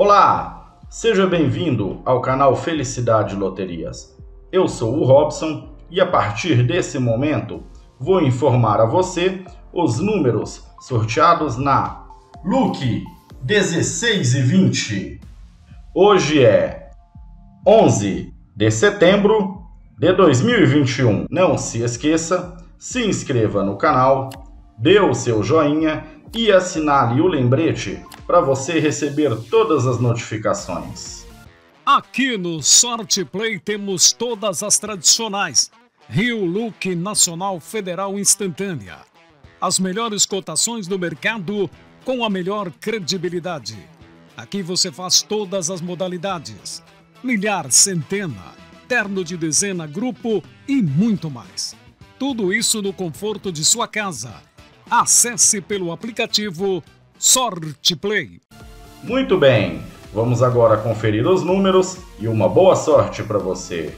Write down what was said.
Olá, seja bem-vindo ao canal Felicidade Loterias. Eu sou o Robson e a partir desse momento vou informar a você os números sorteados na Luke 16 e 20. Hoje é 11 de setembro de 2021. Não se esqueça, se inscreva no canal, dê o seu joinha e assinale o lembrete para você receber todas as notificações. Aqui no Sorte Play temos todas as tradicionais. Rio Look Nacional Federal Instantânea. As melhores cotações do mercado com a melhor credibilidade. Aqui você faz todas as modalidades: milhar, centena, terno de dezena, grupo e muito mais. Tudo isso no conforto de sua casa. Acesse pelo aplicativo Sorte Play. Muito bem, vamos agora conferir os números e uma boa sorte para você.